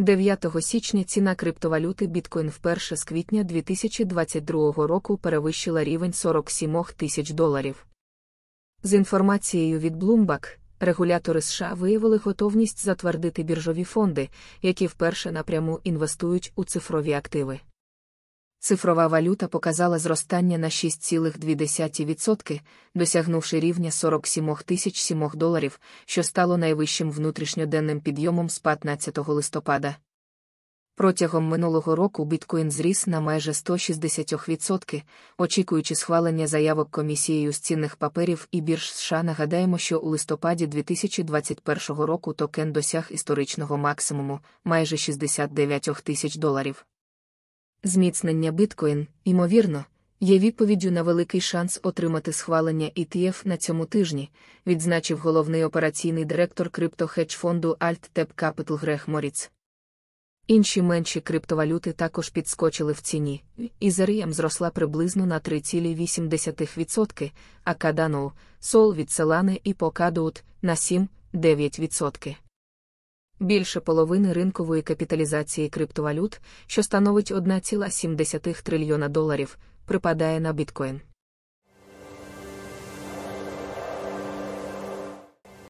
9 січня ціна криптовалюти біткоін вперше з квітня 2022 року перевищила рівень 47 тисяч доларів. З інформацією від Bloomberg, регулятори США виявили готовність затвердити біржові фонди, які вперше напряму інвестують у цифрові активи. Цифрова валюта показала зростання на 6,2%, досягнувши рівня 47 тисяч 7 доларів, що стало найвищим внутрішньоденним підйомом з 15 листопада. Протягом минулого року біткоін зріс на майже 160%, очікуючи схвалення заявок комісією з цінних паперів і бірж США. Нагадаємо, що у листопаді 2021 року токен досяг історичного максимуму майже 69 тисяч доларів. Зміцнення біткоін, ймовірно, є відповіддю на великий шанс отримати схвалення ETF на цьому тижні, відзначив головний операційний директор криптохедж-фонду AltTep Capital Грег Моріц. Інші менші криптовалюти також підскочили в ціні. і Ізеріям зросла приблизно на 3,8%, а Cardano, Sol від Solana і Polkadot на 7,9%. Більше половини ринкової капіталізації криптовалют, що становить 1,7 трильйона доларів, припадає на біткоін.